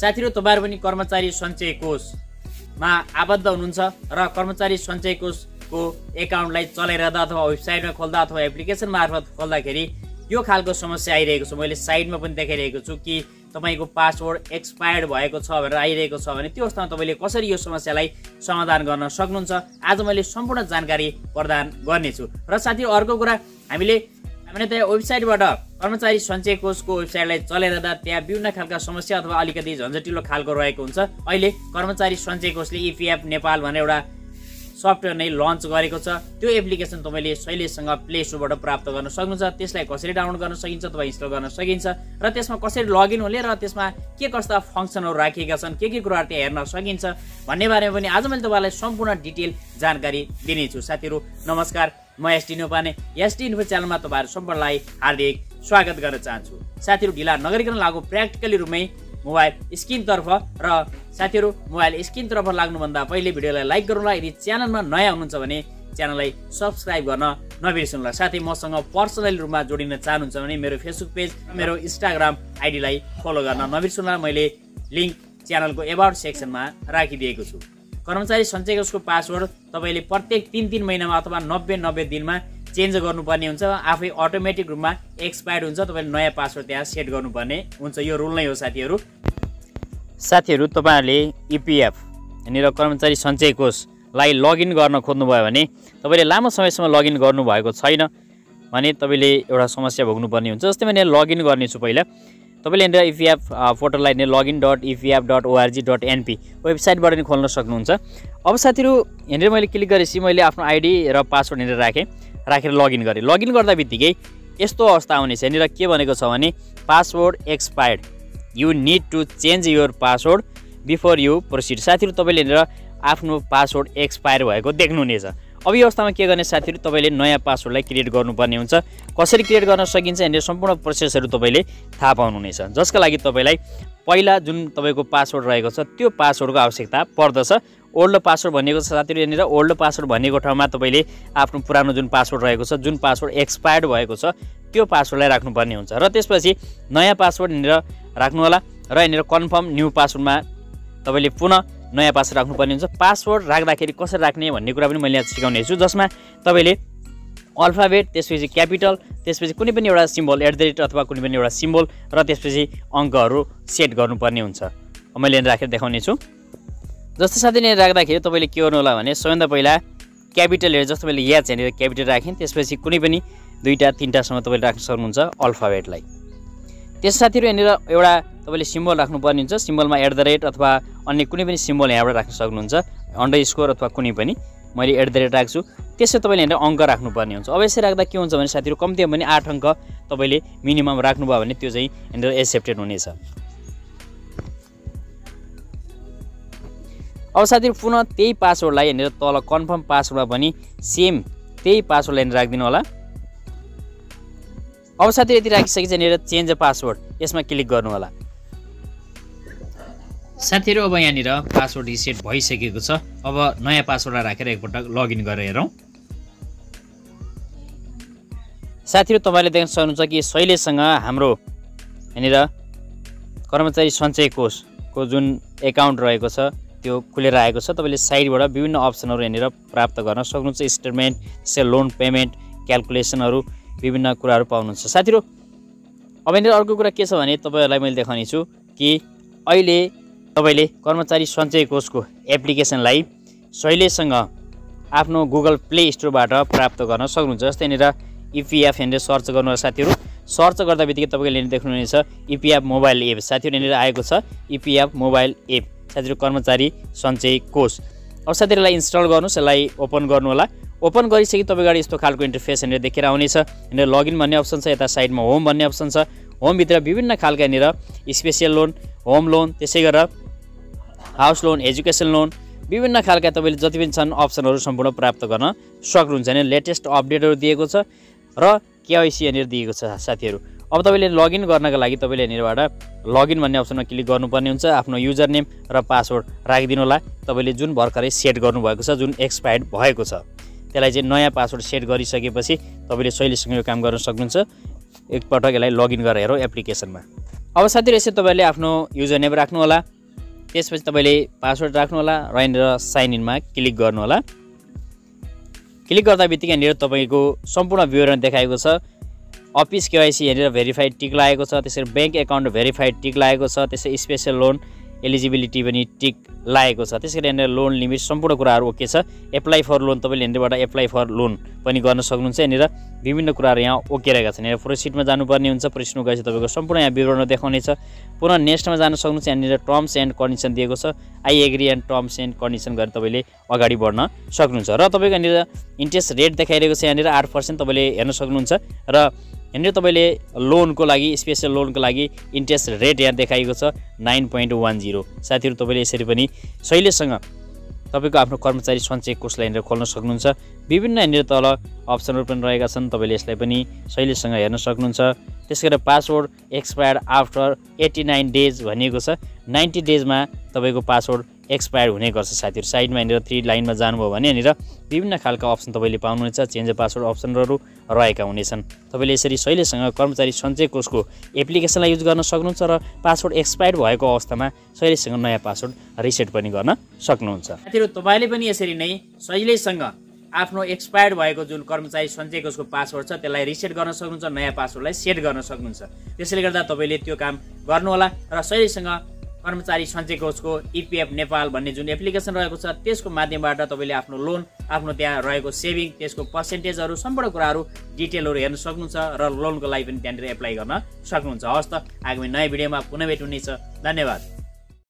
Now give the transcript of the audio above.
साथीहरू तपाईँहरू पनि कर्मचारी सञ्चय कोषमा आबद्ध हुनुहुन्छ र कर्मचारी सञ्चय कोषको एकाउन्टलाई चलाइरहँदा अथवा वेबसाइटमा खोल्दा अथवा एप्लिकेसन मार्फत खोल्दाखेरि यो खालको समस्या आइरहेको छ। मैले साइडमा पनि देखाइरहेको छु कि तपाईँको पासवर्ड एक्सपायर्ड भएको छ भनेर आइरहेको छ भने त्यो अवस्थामा तपाईँले कसरी यो समस्यालाई समाधान गर्न सक्नुहुन्छ आज मैले सम्पूर्ण जानकारी प्रदान गर्नेछु। र साथी अर्को कुरा हामीले हामीले त्यहाँ वेबसाइटबाट कर्मचारी सञ्चय कोषको वेबसाइटलाई चलाइरहँदा त्यहाँ विभिन्न खालका समस्या अथवा अलिकति झन्झटिलो खालको रहेको हुन्छ। अहिले कर्मचारी सञ्चय कोषले इपिएफ नेपाल भनेर एउटा सफ्टवेयर नै लन्च गरेको छ। त्यो एप्लिकेसन तपाईँले शैलेशसँग प्ले स्टोरबाट प्राप्त गर्न सक्नुहुन्छ। त्यसलाई कसरी डाउनलोड गर्न सकिन्छ अथवा इन्स्टल गर्न सकिन्छ र त्यसमा कसरी लगइन हुने र त्यसमा के कस्ता फङ्सनहरू राखिएका छन् के के कुराहरू त्यहाँ हेर्न सकिन्छ भन्ने बारेमा पनि आज मैले तपाईँलाई सम्पूर्ण डिटेल जानकारी दिनेछु। साथीहरू नमस्कार। म एसटी नेपाने एसटी इन्फो च्यानलमा तपाईँहरू सम्पूर्णलाई हार्दिक स्वागत गर्न चाहन्छु। साथीहरू ढिला नगरिकन लागु प्र्याक्टिकली रूपमै मोबाइल स्क्रिनतर्फ र साथीहरू मोबाइल स्क्रिनतर्फ लाग्नुभन्दा पहिले भिडियोलाई लाइक गरौँला यदि च्यानलमा नयाँ हुनुहुन्छ भने च्यानललाई सब्सक्राइब गर्न नबिर्सनुहोला। साथै मसँग पर्सनल रूपमा जोडिन चाहनुहुन्छ भने मेरो फेसबुक पेज मेरो इन्स्टाग्राम आइडीलाई फलो गर्न नबिर्सनुहोला। मैले लिङ्क च्यानलको एबाउट सेक्सनमा राखिदिएको छु। कर्मचारी सञ्चय कोषको पासवर्ड तपाईँले प्रत्येक तिन तिन महिनामा अथवा नब्बे नब्बे दिनमा चेन्ज गर्नुपर्ने हुन्छ। आफै अटोमेटिक रूपमा एक्सपायर्ड हुन्छ। तपाईँले नयाँ पासवर्ड त्यहाँ सेट गर्नुपर्ने हुन्छ। यो रुल नै हो साथीहरू। साथीहरू तपाईँहरूले इपिएफ यहाँनिर कर्मचारी सञ्चय कोषलाई लगइन गर्न खोज्नुभयो भने तपाईँले लामो समयसम्म लगइन गर्नुभएको छैन भने तपाईँले एउटा समस्या भोग्नुपर्ने हुन्छ। जस्तै मैले लगइन गर्नेछु पहिला। तपाईँले यहाँनिर इपिएफ पोर्टललाई यहाँनिर login dot EPF dot org dot NP वेबसाइटबाट नि खोल्न सक्नुहुन्छ। अब साथीहरू यहाँनिर मैले क्लिक गरेपछि मैले आफ्नो आइडी र पासवर्ड यहाँनिर राखेँ राखेर लगइन गरेँ। लगइन गर्दा बित्तिकै यस्तो अवस्था आउनेछ। यहाँनिर के भनेको छ भने password expired you need to change your password before you proceed साथीहरू तपाईँले यहाँनिर आफ्नो पासवर्ड एक्सपायर भएको देख्नुहुनेछ। अब यो अवस्थामा के गर्ने साथीहरू तपाईँले नयाँ पासवर्डलाई क्रिएट गर्नुपर्ने हुन्छ। कसरी क्रिएट गर्न सकिन्छ यहाँनिर सम्पूर्ण प्रोसेसहरू तपाईँले थाहा पाउनुहुनेछ। जसका लागि तपाईँलाई पहिला जुन तपाईँको पासवर्ड रहेको छ त्यो पासवर्डको आवश्यकता पर्दछ। ओल्ड पासवर्ड भनेको छ साथीहरू यहाँनिर ओल्ड पासवर्ड भनेको ठाउँमा तपाईँले आफ्नो पुरानो जुन पासवर्ड रहेको छ जुन पासवर्ड एक्सपायर्ड भएको छ त्यो पासवर्डलाई राख्नुपर्ने हुन्छ। र त्यसपछि नयाँ पासवर्ड यहाँनिर राख्नुहोला। र यहाँनिर कन्फर्म न्यू पासवर्डमा तपाईँले पुनः नयाँ पासवर्ड राख्नुपर्ने हुन्छ। पासवर्ड राख्दाखेरि कसरी राख्ने भन्ने कुरा पनि मैले यहाँ सिकाउने छु जसमा तपाईँले अल्फाबेट त्यसपछि क्यापिटल त्यसपछि कुनै पनि एउटा सिम्बल एट द रेट अथवा कुनै पनि एउटा सिम्बल र त्यसपछि अङ्कहरू सेट गर्नुपर्ने हुन्छ। मैले यहाँ राखेर देखाउने छु। जस्तो साथी यहाँ राख्दाखेरि तपाईँले के गर्नु होला भने सबैभन्दा पहिला क्यापिटलहरू जस्तो मैले याद यहाँनिर क्यापिटल राखेँ त्यसपछि कुनै पनि दुईवटा तिनवटासम्म तपाईँले राख्न सक्नुहुन्छ अल्फाबेटलाई। त्यस साथीहरू यहाँनिर एउटा तपाईँले सिम्बल राख्नुपर्ने हुन्छ। सिम्बलमा एट द रेट अथवा अन्य कुनै पनि सिम्बल यहाँबाट राख्न सक्नुहुन्छ। अन्डर स्कोर अथवा कुनै पनि। मैले एट द रेट राख्छु। त्यसै तपाईँले यहाँनिर अङ्क राख्नुपर्ने हुन्छ। अब यसरी राख्दा के हुन्छ भने साथीहरू कम्ती भने आठ अङ्क तपाईँले मिनिमम राख्नुभयो भने त्यो चाहिँ यहाँनिर एक्सेप्टेड हुनेछ। अब साथीहरू पुनः त्यही पासवर्डलाई यहाँनिर तल कन्फर्म पासवर्डमा पनि सेम त्यही पासवर्ड यहाँनिर राखिदिनु होला। अब साथी यति राखिसकेपछि यहाँनिर चेन्ज पासवर्ड। यसमा क्लिक गर्नु होला साथीहरू अब यहाँनिर पासवर्ड रिसेट भइसकेको छ। अब नयाँ पासवर्डलाई राखेर एकपल्ट लगइन गरेर हेरौँ। साथीहरू तपाईँले देख्न सक्नुहुन्छ कि शैलेशसँग हाम्रो यहाँनिर कर्मचारी सञ्चय कोषको जुन एकाउन्ट रहेको छ त्यो खुलेर आएको छ। तपाईँले साइडबाट विभिन्न अप्सनहरू यहाँनिर प्राप्त गर्न सक्नुहुन्छ। स्टेटमेन्ट जस्तै लोन पेमेन्ट क्यालकुलेसनहरू विभिन्न कुराहरू पाउनुहुन्छ। साथीहरू अब यहाँनिर अर्को कुरा के छ भने तपाईँहरूलाई मैले देखाउने छु कि अहिले तपाईँले कर्मचारी सञ्चय कोषको एप्लिकेसनलाई शैलेशसँग आफ्नो गुगल प्ले स्टोरबाट प्राप्त गर्न सक्नुहुन्छ। जस्तै यहाँनिर इपिएफ यहाँनिर सर्च गर्नु साथीहरू। सर्च गर्दा बित्तिकै तपाईँले यहाँनिर देख्नुहुनेछ इपिएफ मोबाइल एप। साथीहरू यहाँनिर आएको छ इपिएफ मोबाइल एप। साथीहरू कर्मचारी सञ्चय कोष। अब साथीहरूलाई इन्स्टल गर्नुहोस् यसलाई ओपन गर्नु होला ओपन गरिसके तपाईँ अगाडि यस्तो खालको इन्टरफेस यहाँनिर देखेर आउनेछ। यहाँनिर लगइन भन्ने अप्सन छ यता साइडमा होम भन्ने अप्सन छ। होमभित्र विभिन्न खालका यहाँनिर स्पेसियल लोन होम लोन त्यसै गरेर हाउस लोन एजुकेसन लोन विभिन्न खालका तपाईँले जति पनि छन् अप्सनहरू सम्पूर्ण प्राप्त गर्न सक्नुहुन्छ। यहाँनिर लेटेस्ट अपडेटहरू दिएको छ र केवाइसी यहाँनिर दिएको छ साथीहरू। अब तपाईँले लगइन गर्नका लागि तपाईँले यहाँनिरबाट लगइन भन्ने अप्सनमा क्लिक गर्नुपर्ने हुन्छ। आफ्नो युजर नेम र पासवर्ड राखिदिनु होला। तपाईँले जुन भर्खरै सेट गर्नुभएको छ जुन एक्सपायर्ड भएको छ। त्यसलाई चाहिँ नयाँ पासवर्ड सेट गरिसकेपछि तपाईँले शैलीसँग यो काम गर्न सक्नुहुन्छ। एकपटक यसलाई लगइन गरेर हेरौँ एप्लिकेसनमा। अब साथीहरू यसरी तपाईँले आफ्नो युजर नेम राख्नुहोला। त्यसपछि तपाईँले पासवर्ड राख्नुहोला र यहाँनिर साइन इनमा क्लिक गर्नुहोला। क्लिक गर्दा बित्तिकै यहाँनिर तपाईँको सम्पूर्ण विवरण देखाएको छ। अफिस केवाइसी यहाँनिर भेरिफाइड टिक लागेको छ। त्यसरी ब्याङ्क एकाउन्ट भेरिफाइड टिक लागेको छ। त्यसै स्पेसल लोन एलिजिबिलिटी पनि टिक लागेको छ। त्यसै गरी यहाँनिर लोन लिमिट सम्पूर्ण कुराहरू ओके छ। एप्लाई फर लोन तपाईँले यहाँनिरबाट एप्लाई फर लोन पनि गर्न सक्नुहुन्छ। यहाँनिर विभिन्न कुराहरू यहाँ ओके रहेका छन्। यहाँ प्रोसिडमा जानुपर्ने हुन्छ। प्रोसिडमा गएपछि तपाईँको सम्पूर्ण यहाँ विवरण देखाउनेछ। पुनः नेक्स्टमा जान सक्नुहुन्छ। यहाँनिर टर्म्स एन्ड कन्डिसन दिएको छ। I agree and terms and condition गरेर तपाईँले अगाडि बढ्न सक्नुहुन्छ। र तपाईँको यहाँनिर इन्ट्रेस्ट रेट देखाइरहेको छ। यहाँनिर आठ पर्सेन्ट तपाईँले हेर्न सक्नुहुन्छ। र यहाँनिर तपाईँले लोनको लागि स्पेसल लोनको लागि इन्ट्रेस्ट रेट यहाँ देखाएको छ नाइन पोइन्ट वान जिरो साथीहरू तपाईँले यसरी पनि शैलेशसँग तपाईँको आफ्नो कर्मचारी सञ्चय कोषलाई यहाँनिर खोल्न सक्नुहुन्छ। विभिन्न यहाँनिर तल अप्सनहरू पनि रहेका छन् तपाईँले यसलाई पनि शैलीसँग हेर्न सक्नुहुन्छ। त्यसै गरी password expire after eighty nine days भनिएको छ। नाइन्टी डेजमा तपाईँको पासवर्ड एक्सपायर हुने गर्छ साथीहरू। साइडमा यहाँनिर थ्री लाइनमा जानुभयो भने यहाँनिर विभिन्न खालका अप्सन तपाईँले पाउनुहुनेछ चेन्ज पासवर्ड अप्सनहरू रहेका हुनेछन्। तपाईँले यसरी शैलीसँग कर्मचारी सञ्चय कोषको एप्लिकेसनलाई युज गर्न सक्नुहुन्छ र पासवर्ड एक्सपायर भएको अवस्थामा शैलीसँग नयाँ पासवर्ड रिसेट पनि गर्न सक्नुहुन्छ। साथीहरू तपाईँले पनि यसरी नै सजिलैसँग आफ्नो एक्सपायर्ड भएको जुन कर्मचारी सञ्चय कोषको पासवर्ड छ त्यसलाई रिसेट गर्न सक्नुहुन्छ नयाँ पासवर्डलाई सेट गर्न सक्नुहुन्छ। त्यसैले गर्दा तपाईँले त्यो काम गर्नुहोला र सहिलेसँग कर्मचारी सञ्चय कोषको इपिएफ नेपाल भन्ने जुन एप्लिकेसन रहेको छ त्यसको माध्यमबाट तपाईँले आफ्नो लोन आफ्नो त्यहाँ रहेको सेभिङ त्यसको पर्सेन्टेजहरू सम्पूर्ण कुराहरू डिटेलहरू हेर्न सक्नुहुन्छ र लोनको लागि पनि त्यहाँनिर एप्लाई गर्न सक्नुहुन्छ। हवस् त आगामी नयाँ भिडियोमा पुनः भेट हुनेछ। धन्यवाद।